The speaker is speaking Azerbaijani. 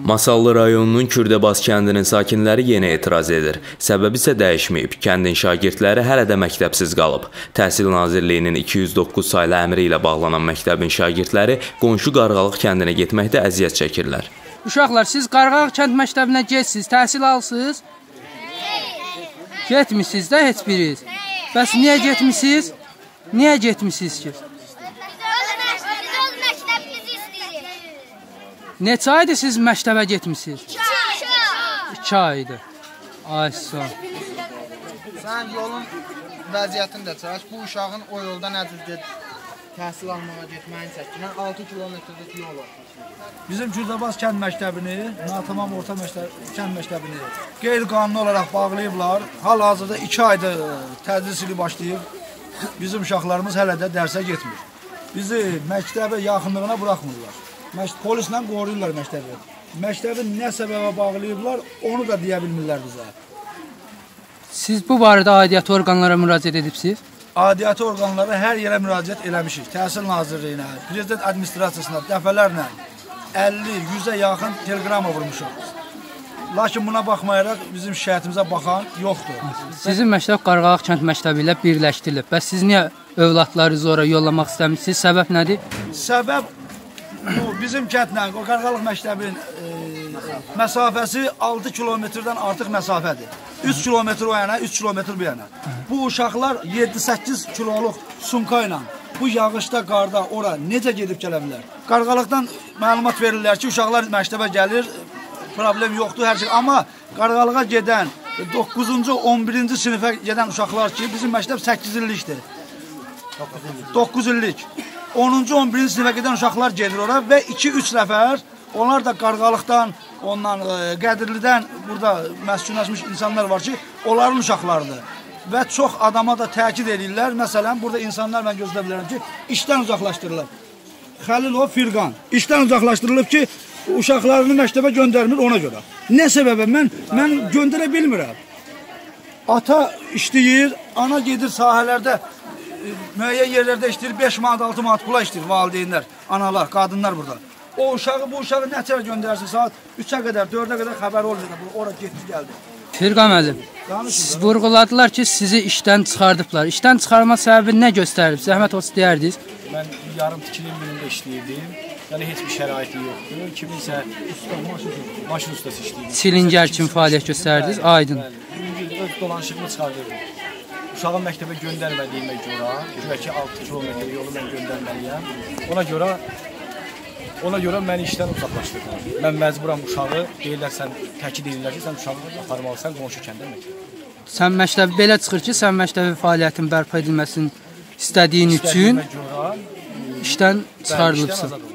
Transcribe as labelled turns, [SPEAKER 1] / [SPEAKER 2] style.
[SPEAKER 1] Masallı rayonunun Kürdəbaz kəndinin sakinləri yenə etiraz edir. Səbəbi isə dəyişməyib. Kəndin şagirdləri hələ də məktəbsiz qalıb. Təhsil Nazirliyinin 209 saylı əmri ilə bağlanan məktəbin şagirdləri qonşu Qarğalıq kəndinə getməkdə əziyyət çəkirlər.
[SPEAKER 2] Uşaqlar, siz Qarğalıq kənd məktəbinə getsiniz, təhsil alsınız? Getmisiniz də heç biriniz. Bəs niyə getmisiniz? Niyə getmisiniz ki? Neçə aydır siz məktəbə getmisiniz?
[SPEAKER 3] Çay.
[SPEAKER 2] 2 aydır. Ay sağ.
[SPEAKER 4] Sən yolun vəziyyətini də çək. Bu uşağın o yolda nə cür təhsil almağa getməyin çəkinən 6 kilometrlik yol var.
[SPEAKER 5] Bizim Kürdəbaz kənd məktəbini, natamam orta məktəb, kənd məktəbini qeyri-qanuni olaraq bağlayıblar. Hal-hazırda 2 aydır tədris ili başlayıb. Bizim uşaqlarımız hələ də dərsə getmir. Bizi məktəbə yaxınlığına buraxmırlar. Polislə qoruyurlar məktəbi. Məktəbi nə səbəbə bağlayıblar, onu da deyə bilmirlər bizə.
[SPEAKER 2] Siz bu barədə aidiyyəti orqanlara müraciət edibsiz?
[SPEAKER 5] Aidiyyəti orqanlara hər yerə müraciət eləmişik. Təhsil Nazirliyinə, Prezident Administrasiyasına dəfələrlə 50-100-ə yaxın teleqrama vurmuşuq. Lakin buna baxmayaraq bizim şikayətimizə baxan yoxdur.
[SPEAKER 2] Sizin məktəb Qarğalıq kənd məktəbi ilə birləşdirilib. Bəs siz niyə övladlarınızı ora yollamaq istəmirsiniz? Səbəb nədir?
[SPEAKER 5] Səbəb bu bizim kəndlə o Qarğalıq məktəbinin e, məsafəsi 6 kilometrdən artıq məsafədir. 3 kilometr o yana, 3 kilometr bu yana. Bu uşaqlar 7-8 kiloluq sumka ilə bu yağışda, qarda ora necə gedib gələ bilər? Qarğalıqdan məlumat verirlər ki, uşaqlar məktəbə gəlir, problem yoxdur, hər şey. Amma Qarğalığa gedən 9-cu, 11-ci sinifə gedən uşaqlar ki, bizim məktəb 8 illikdir. 9 illik. 10-cu, 11-ci sinifə gedən uşaqlar gedir ora və 2-3 nəfər onlar da Qarğalıqdan, ondan e, Qədirlidən burada məskunlaşmış insanlar var ki, onların uşaqlarıdır. Və çox adama da təkid edirlər. Məsələn, burada insanlar mən gözlə bilərəm ki, işdən uzaqlaşdırılıb. Xəlilov Firqan işdən uzaqlaşdırılıb ki, uşaqlarını məktəbə göndərmir ona görə. Nə səbəbə mən mən göndərə bilmirəm. Ata işləyir, ana gedir sahələrdə müəyyən yerlərdə işləyir, 5 manat, 6 manat pula işləyir valideynlər, analar, qadınlar burada. O uşağı, bu uşağı nəçə göndərsin saat 3-ə qədər, 4-ə qədər xəbər olmuyor. Bu ora getdi, gəldi.
[SPEAKER 2] Firqa müəllim, siz vurğuladılar ki, sizi işdən çıxardıblar. İşdən çıxarma səbəbi nə göstərib? Zəhmət olsun deyərdiniz.
[SPEAKER 6] Mən yarım tikili birində işləyirdim. Yəni heç bir şəraiti yoxdur. Kimin isə usta maşın, ustası işləyirdim.
[SPEAKER 2] Silingər kimi fəaliyyət göstərdiniz. Aydın.
[SPEAKER 6] Birinci öz dolanışığımı çıxardırdım. Uşağı məktəbə göndərmədiyimə görə, güya ki 6 kilometr yolu mən göndərməliyəm. Ona görə ona görə məni işdən uzaqlaşdırdılar. Mən məcburam uşağı deyirlər sən təkid edirlər ki, sən uşağı aparmalısan qonşu kəndə məktəbə.
[SPEAKER 2] Sən məktəbi belə çıxır ki, sən məktəbi fəaliyyətin bərpa edilməsini istədiyin üçün
[SPEAKER 6] görə
[SPEAKER 2] işdən çıxarılıbsan.